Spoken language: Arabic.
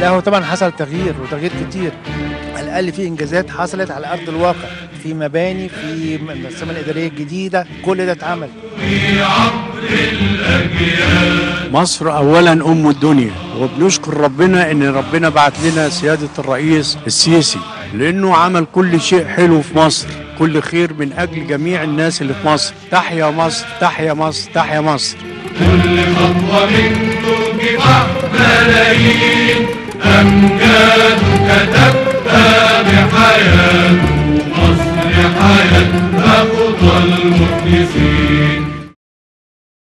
طبعا حصل تغيير وتغيير كتير. على الأقل في إنجازات حصلت على أرض الواقع في مباني في المنظمه الإدارية الجديدة كل ده اتعمل. مصر اولا أم الدنيا وبنشكر ربنا إن ربنا بعت لنا سيادة الرئيس السيسي لأنه عمل كل شيء حلو في مصر كل خير من أجل جميع الناس اللي في مصر. تحيا مصر تحيا مصر تحيا مصر. كل خطوة أمجادك تبقى بحياة مصر حياة أفضل مخلصين